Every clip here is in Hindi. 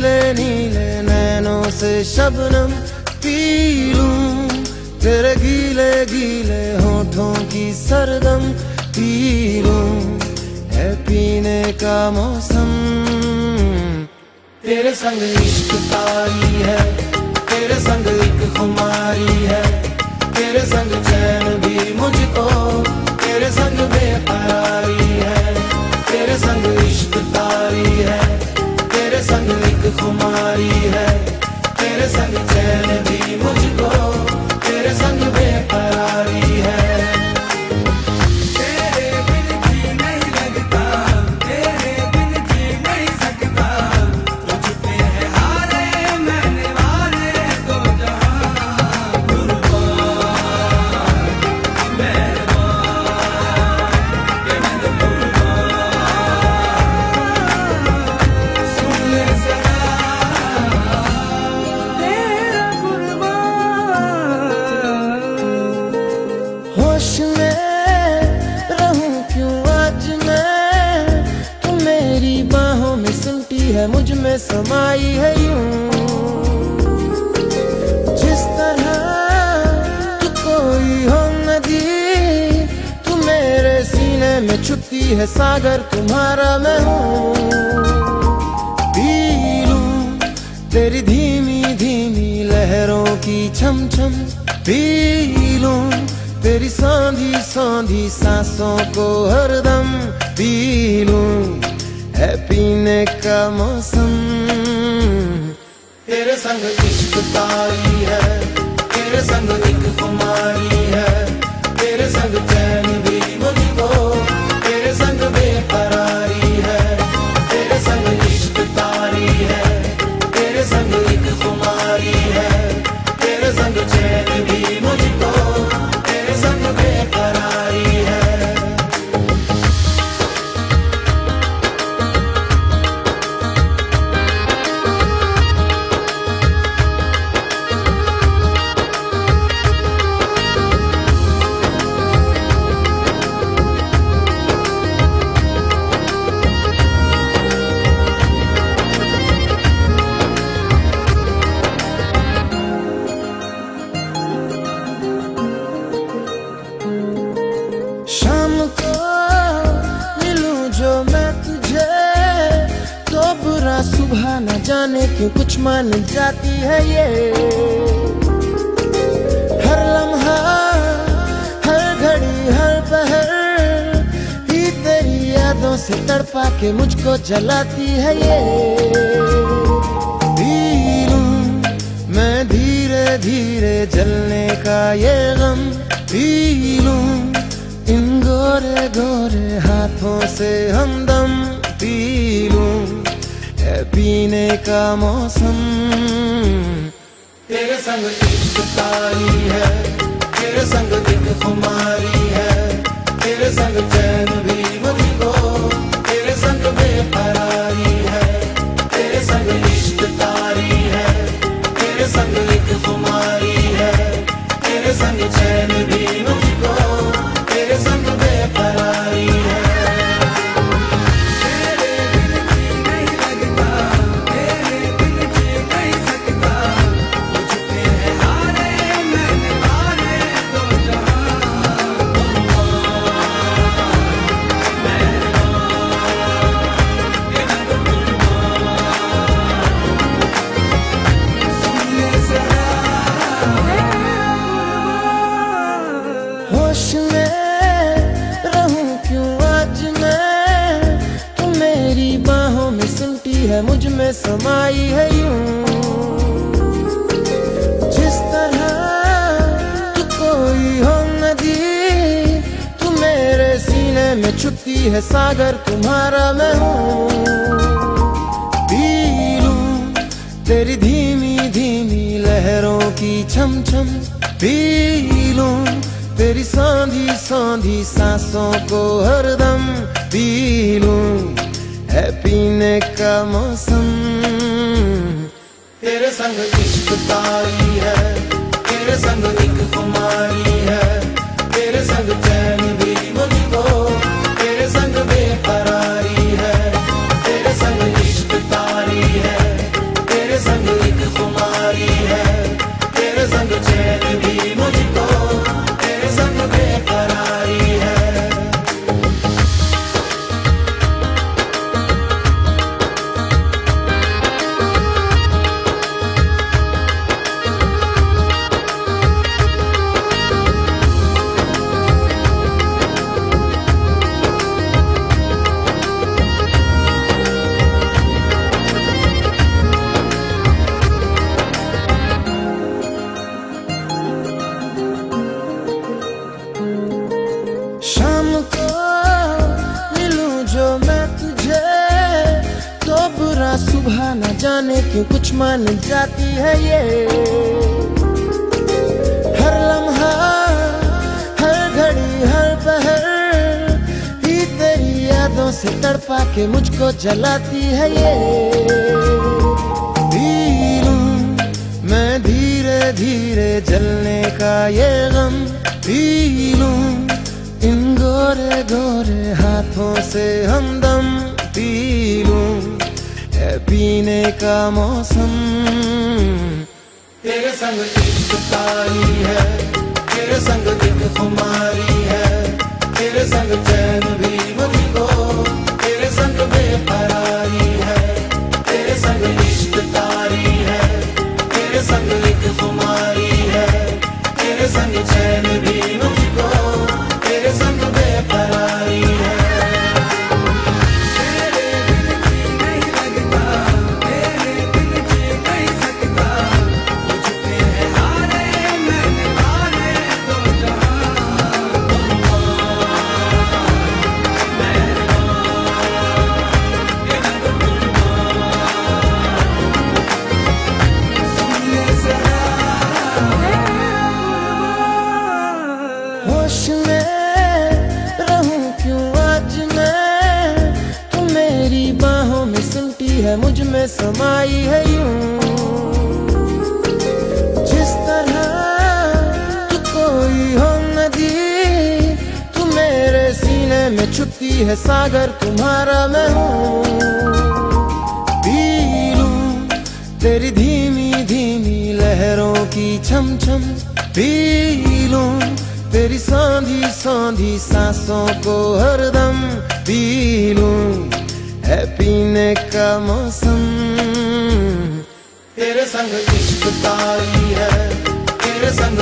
नीले नीले नैनों से शबनम पी लूँ तेरे गीले गीले होठों की सरगम पी लूँ है पीने का मौसम। तेरे संग इश्क तारी है, तेरे संग एक खुमारी है। तेरे संग चैन भी मुझको, तेरे संग बेकरारी खुमारी है तेरे संग चैन भी समाई है यूँ। जिस तरह तू कोई हो नदी, तू मेरे सीने में छुपती है, सागर तुम्हारा मैं हूँ। तेरी धीमी धीमी लहरों की छम छम पी लूँ तेरी सांधी सांधी सांसों को हरदम पी लूँ है पीने का मौसम। तेरे संग इश्क तारी है तेरे संग एक कुमारी कुछ मान जाती है ये। हर लम्हा, हर घड़ी, हर पहर ही तेरी यादों से तड़पा के मुझको जलाती है ये। लूँ मैं धीरे धीरे जलने का ये गम। पी इन गोरे गोरे हाथों से हमदम। पीने का मौसम। तेरे संग इश्क तारी है, तेरे संग दिल खुमारी है, तेरे संग चैन भी होश में रहूँ क्यों आज मैं? तू मेरी बाहों में सुनती है, मुझमें समाई है यूँ। जिस तरह तू कोई हो नदी, तू मेरे सीने में छुपती है, सागर तुम्हारा मैं हूँ। तेरी धीमी धीमी लहरों की छम छम पी लूँ सांधी सांधी सांसों को हरदम पी लूँ। है पीने का मौसम। तेरे संग इश्क तारी है, तेरे संग एक कुमारी मान जाती है ये। हर लम्हा, हर घड़ी, हर पहर ही तेरी यादों से तड़पा के मुझको जलाती है ये। मैं धीरे धीरे जलने का ये गम। पी इन गोरे गोरे हाथों से हमदम। पी पीने का मौसम। तेरे संग इश्क तारी है, तेरे संग दिल खुमारी है, तेरे संग चैन भी मुझको, तेरे संग बेकरारी में समाई है यूँ। जिस तरह तू कोई हो नदी, तू मेरे सीने में छुपती है सागर, तुम्हारा मैं हूँ। तेरी धीमी धीमी लहरों की छम छम पी तेरी सांधी सांधी सांसों को हरदम। पी है पीने का मौसम। संग इश्क तारी है तेरे संग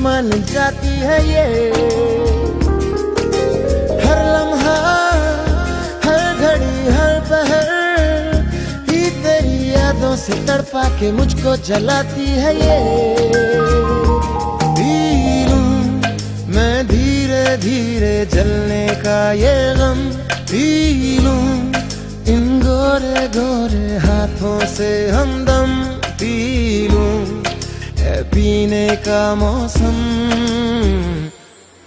क्यों कुछ मान जाती है ये। हर लम्हा, हर घड़ी, हर पहर, ही तेरी यादों से तड़पा के मुझको जलाती है ये। पी मैं धीरे धीरे जलने का ये गम। पी लूँ इन गोरे गोरे हाथों से हमदम। पी पीने का मौसम।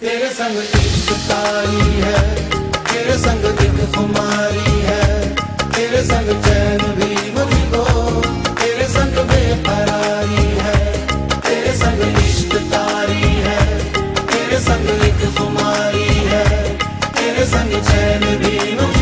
तेरे संग इश्क तारी है, तेरे संग दिल खुमारी है, तेरे संग चैन भी मुझको, तेरे संग बेकरारी है, तेरे संग इश्क तारी है, तेरे संग एक खुमारी है, तेरे संग चैन भी मुझको।